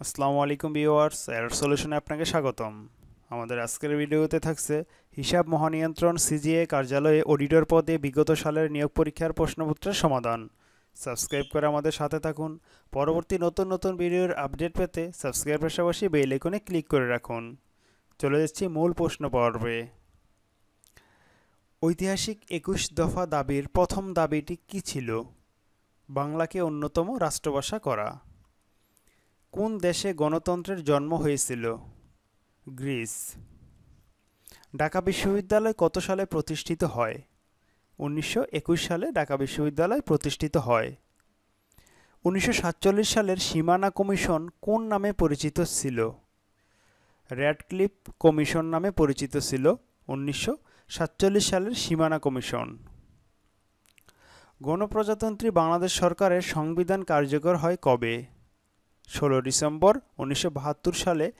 আসসালামু আলাইকুম viewers error সলিউশনে আপনাকে স্বাগতম। আমাদের আজকের ভিডিওতে থাকছে হিসাব মহানিয়ন্ত্রণ সিজিএ কার্যালয়ে অডিটর পদে বিগত সালের নিয়োগ পরীক্ষার প্রশ্নপত্রের সমাধান। সাবস্ক্রাইব করে আমাদের সাথে থাকুন। পরবর্তী নতুন নতুন ভিডিওর আপডেট পেতে সাবস্ক্রাইব পাশাপাশি বেল আইকনে ক্লিক করে রাখুন। চলে যাচ্ছি মূল প্রশ্ন পর্বে। ঐতিহাসিক একুশ দফা দাবির প্রথম দাবিটি কী ছিল? বাংলাকে অন্যতম রাষ্ট্রভাষা করা। কোন দেশে গণতন্ত্রের জন্ম হয়েছিল? গ্রিস। ঢাকা বিশ্ববিদ্যালয় কত সালে প্রতিষ্ঠিত হয়? উনিশশো একুশ সালে ঢাকা বিশ্ববিদ্যালয় প্রতিষ্ঠিত হয়। উনিশশো সাতচল্লিশ সালের সীমানা কমিশন কোন নামে পরিচিত ছিল? র্যাডক্লিপ কমিশন নামে পরিচিত ছিল উনিশশো সাতচল্লিশ সালের সীমানা কমিশন। গণপ্রজাতন্ত্রী বাংলাদেশ সরকারের সংবিধান কার্যকর হয় কবে? ষোলো ডিসেম্বর উনিশশো বাহাত্তর সালে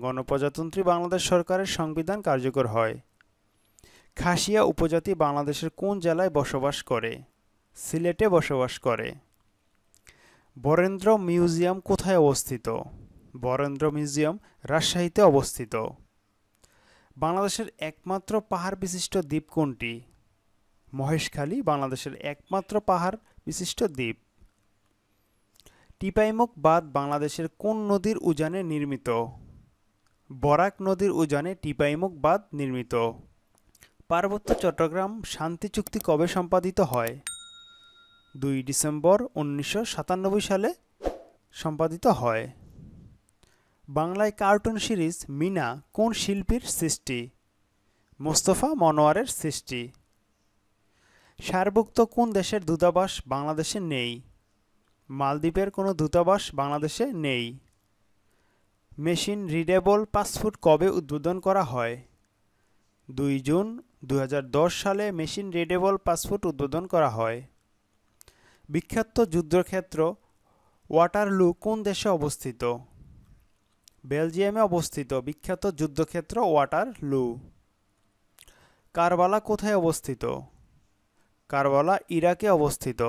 গণপ্রজাতন্ত্রী বাংলাদেশ সরকারের সংবিধান কার্যকর হয়। খাসিয়া উপজাতি বাংলাদেশের কোন জেলায় বসবাস করে? সিলেটে বসবাস করে। বরেন্দ্র মিউজিয়াম কোথায় অবস্থিত? বরেন্দ্র মিউজিয়াম রাজশাহীতে অবস্থিত। বাংলাদেশের একমাত্র পাহাড় বিশিষ্ট দ্বীপ কোনটি? মহেশখালী বাংলাদেশের একমাত্র পাহাড় বিশিষ্ট দ্বীপ। টিপাইমুখ বাঁধ বাংলাদেশের কোন নদীর উজানে নির্মিত? বরাক নদীর উজানে টিপাইমুখ বাঁধ নির্মিত। পার্বত্য চট্টগ্রাম শান্তি চুক্তি কবে সম্পাদিত হয়? দুই ডিসেম্বর উনিশশো সাতানব্বই সালে সম্পাদিত হয়। বাংলায় কার্টুন সিরিজ মিনা কোন শিল্পীর সৃষ্টি? মোস্তফা মনোয়ারের সৃষ্টি। সারভুক্ত কোন দেশের দূতাবাস বাংলাদেশে নেই? মালদ্বীপের কোনো দূতাবাস বাংলাদেশে নেই। মেশিন রিডেবল পাসপোর্ট কবে উদ্বোধন করা হয়? দুই জুন দু হাজার দশ সালে মেশিন রিডেবল পাসপোর্ট উদ্বোধন করা হয়। বিখ্যাত যুদ্ধক্ষেত্র ওয়াটারলু কোন দেশে অবস্থিত? বেলজিয়ামে অবস্থিত বিখ্যাত যুদ্ধক্ষেত্র ওয়াটারলু। কারবালা কোথায় অবস্থিত? কারবালা ইরাকে অবস্থিত।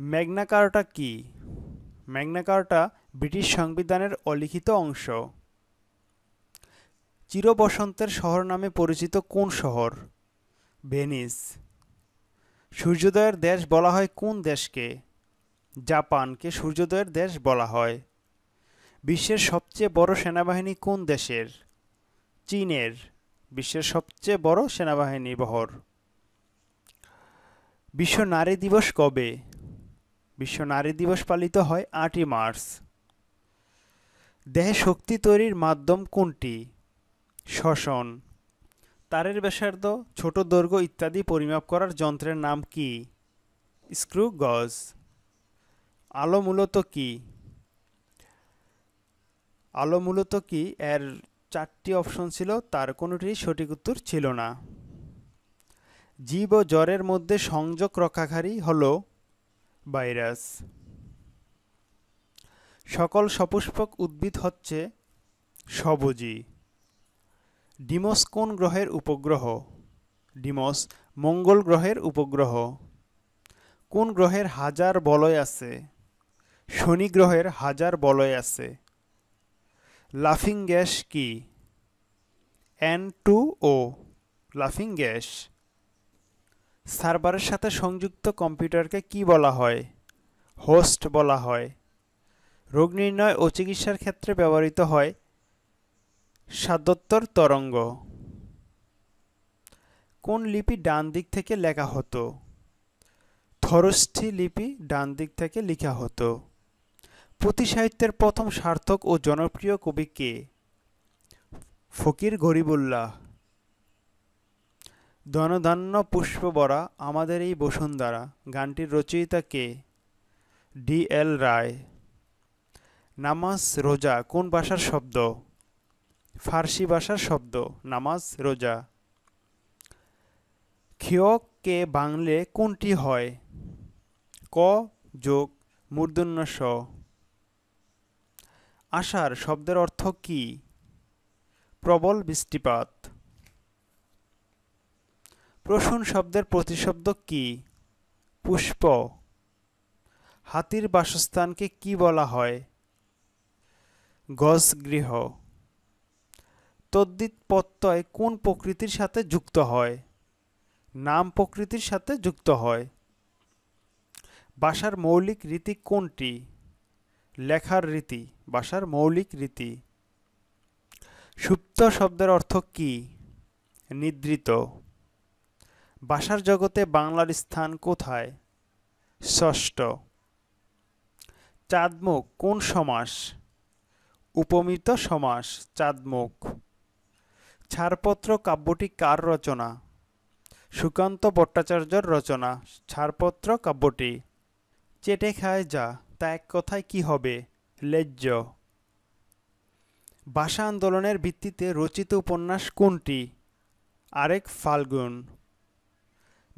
ম্যাগনা কার্টা কি? ম্যাগনা কার্টা ব্রিটিশ সংবিধানের অলিখিত অংশ। চিরবসন্তের শহর নামে পরিচিত কোন শহর? ভেনিস। সূর্যোদয়ের দেশ বলা হয় কোন দেশকে? জাপানকে সূর্যোদয়ের দেশ বলা হয়। বিশ্বের সবচেয়ে বড় সেনাবাহিনী কোন দেশের? চীনের, বিশ্বের সবচেয়ে বড় সেনাবাহিনী বহর। বিশ্ব নারী দিবস কবে? বিশ্ব নারী দিবস পালিত হয় আটই মার্চ। দেহে শক্তি তৈরির মাধ্যম কোনটি? শ্বসন। তারের ব্যাসার্ধ, ছোট দৈর্ঘ্য ইত্যাদি পরিমাপ করার যন্ত্রের নাম কি? স্ক্রু গজ। আলো মূলত কি? আলো মূলত কি? এর চারটি অপশন ছিল, তার কোনোটি সঠিক উত্তর ছিল না। জীব ও জ্বরের মধ্যে সংযোগ রক্ষাকারী হল ভাইরাস। সকল সপুষ্পক উদ্ভিদ হচ্ছে সবুজি ডিমস কোন গ্রহের উপগ্রহ? ডিমস মঙ্গল গ্রহের উপগ্রহ। কোন গ্রহের হাজার বলয় আছে? শনি গ্রহের হাজার বলয় আছে। লাফিং গ্যাস কি? এন টু ও লাফিং গ্যাস। সার্ভারের সাথে সংযুক্ত কম্পিউটারকে কি বলা হয়? হোস্ট বলা হয়। রোগ নির্ণয় ও চিকিৎসার ক্ষেত্রে ব্যবহৃত হয় সাদোত্তর তরঙ্গ। কোন লিপি ডান দিক থেকে লেখা হতো? থরষ্ঠি লিপি ডান দিক থেকে লেখা হতো। পুঁথি সাহিত্যের প্রথম সার্থক ও জনপ্রিয় কবি কে? ফকির গরিবুল্লাহ। ধনধান্য পুষ্পবরা আমাদের এই বসুন্ধরা। গানটির রচয়িতা কে? ডি এল রায়। নামাজ রোজা কোন ভাষার শব্দ? ফার্সি ভাষার শব্দ, নামাজ রোজা। ক্ষয়কে বাংলে কোনটি হয়? ক যোগ, মূর্ধন্য স। আষাঢ় শব্দের অর্থ কি? প্রবল বৃষ্টিপাত। প্রসূন শব্দের প্রতিশব্দ কি? পুষ্প। হাতির বাসস্থানকে কি বলা হয়? গজগৃহ। তদ্দিত প্রত্যয় কোন প্রকৃতির সাথে যুক্ত হয়? নাম প্রকৃতির সাথে যুক্ত হয়। বাসার মৌলিক রীতি কোনটি? লেখার রীতি। বাসার মৌলিক রীতি। সুপ্ত শব্দের অর্থ কি? নিদ্রিত। ভাষার জগতে বাংলার স্থান কোথায়? ষষ্ঠ। চাঁদমুখ কোন সমাস? উপমিত সমাস, চাঁদমুখ। ছাড়পত্র কাব্যটি কার রচনা? সুকান্ত ভট্টাচার্যর রচনা, ছাড়পত্র কাব্যটি। চেটে খায় যা, তা এক কথায় কি হবে? লেজ্জ। ভাষা আন্দোলনের ভিত্তিতে রচিত উপন্যাস কোনটি? আরেক ফাল্গুন।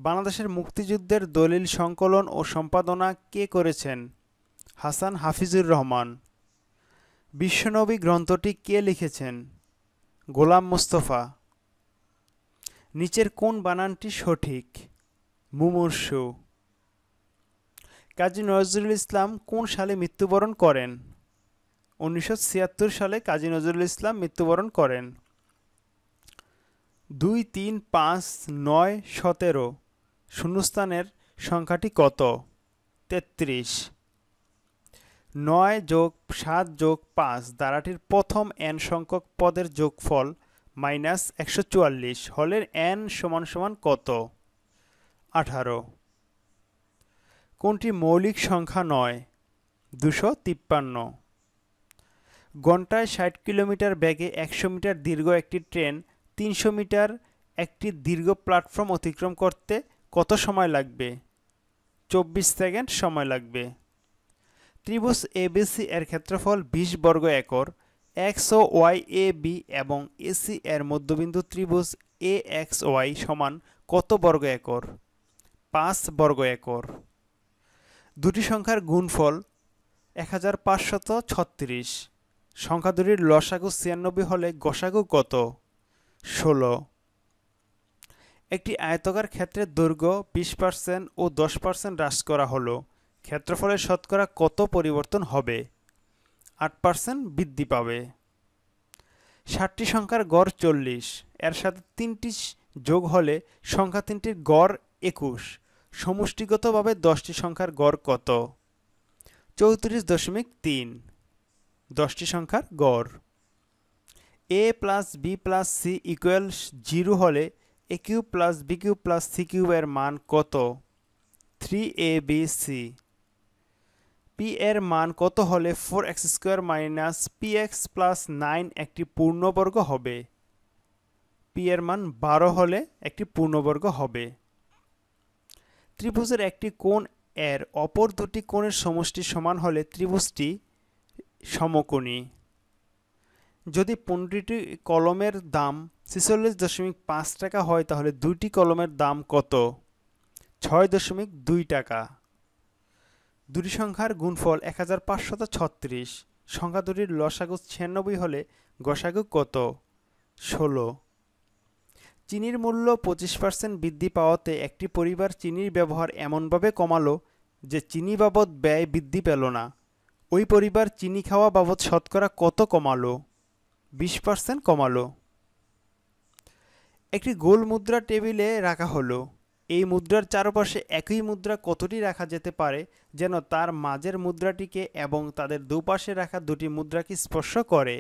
বাংলাদেশের মুক্তিযুদ্ধের দলিল সংকলন ও সম্পাদনা কে করেছেন? হাসান হাফিজুর রহমান। বিশ্বনবী গ্রন্থটি কে লিখেছেন? গোলাম মোস্তফা। নিচের কোন বানানটি সঠিক? মুমূর্ষু। কাজী নজরুল ইসলাম কোন সালে মৃত্যুবরণ করেন? উনিশশো ছিয়াত্তর সালে কাজী নজরুল ইসলাম মৃত্যুবরণ করেন। দুই তিন পাঁচ নয় সতেরো। শূন্যস্থানের সংখ্যাটি কত? তেত্রিশ। নয় যোগ সাত যোগ পাঁচ দ্বারাটির প্রথম এন সংখ্যক পদের যোগফল মাইনাস একশো চুয়াল্লিশ। হলের এন সমান সমান কত? আঠারো। কোনটি মৌলিক সংখ্যা নয়? দুশো তিপ্পান্ন। ঘন্টায় ষাট কিলোমিটার ব্যাগে একশো মিটার দীর্ঘ একটি ট্রেন, তিনশো মিটার একটি দীর্ঘ প্ল্যাটফর্ম অতিক্রম করতে কত সময় লাগবে? চব্বিশ সেকেন্ড সময় লাগবে। ত্রিভুজ এবিসি এর ক্ষেত্রফল বিশ বর্গ একর এক্স ও ওয়াই এ বি এবং এসি এর মধ্যবিন্দু ত্রিভুজ এ এক্স ওয়াই সমান কত বর্গ একর? পাঁচ বর্গ একর। দুটি সংখ্যার গুণফল এক হাজার পাঁচশত ছত্রিশ। সংখ্যা দুটির লসাগু ছিয়ানব্বই হলে গসাগু কত? ষোলো। একটি আয়তকার ক্ষেত্রের দৈর্ঘ্য বিশ পার্সেন্ট ও দশ পার্সেন্ট হ্রাস করা হলো। ক্ষেত্রফলের শতকরা কত পরিবর্তন হবে? আট পার্সেন্ট বৃদ্ধি পাবে। ষাটটি সংখ্যার গড় চল্লিশ। এর সাথে তিনটি যোগ হলে সংখ্যা তিনটির গড় একুশ। সমষ্টিগতভাবে দশটি সংখ্যার গড় কত? চৌত্রিশ দশমিক তিন। দশটি সংখ্যার গড়। A plus B plus C equal zero হলে A cube plus B cube plus C cube এর মান কত? Three A B C P এর মান কত হলে four X square minus P X plus nine একটি পূর্ণবর্গ হবে? পি এর মান বারো হলে একটি পূর্ণবর্গ হবে। ত্রিভুজের একটি কোণ এর অপর দুটি কোণের সমষ্টি সমান হলে ত্রিভুজটি সমকোণী। যদি পনেরোটি কলমের দাম ছেচল্লিশ দশমিক পাঁচ টাকা হয়, তাহলে দুইটি কলমের দাম কত? ছয় দশমিক দুই টাকা। দুটি সংখ্যার গুণফল এক হাজার পাঁচশত ছত্রিশ। সংখ্যা দুটির লসাগু ছিয়ানব্বই হলে গসাগু কত? ষোলো। চিনির মূল্য পঁচিশ পার্সেন্ট বৃদ্ধি পাওয়াতে একটি পরিবার চিনির ব্যবহার এমনভাবে কমালো যে চিনি বাবদ ব্যয় বৃদ্ধি পেল না। ওই পরিবার চিনি খাওয়া বাবদ শতকরা কত কমালো? বিশ পার্সেন্ট কমালো। একটি গোল মুদ্রা টেবিলে রাখা হলো। এই মুদ্রার চারপাশে একই মুদ্রা কতটি রাখা যেতে পারে যেন তার মাঝের মুদ্রাটিকে এবং তাদের দুপাশে রাখা দুটি মুদ্রাকে স্পর্শ করে?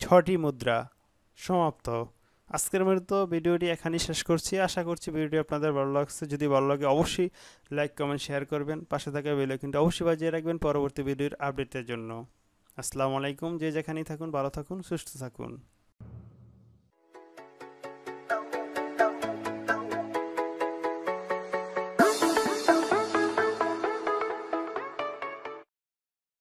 ছটি মুদ্রা। সমাপ্ত। আজকের মতো ভিডিওটি এখানেই শেষ করছি। আশা করছি ভিডিওটি আপনাদের ভালো লাগছে। যদি ভালো লাগে অবশ্যই লাইক, কমেন্ট শেয়ার করবেন। পাশে থাকা বেলে কিন্তু অবশ্যই বাজিয়ে রাখবেন পরবর্তী ভিডিওর আপডেটের জন্য। আসসালামু আলাইকুম যে যেখানেই থাকুন ভালো থাকুন সুস্থ থাকুন।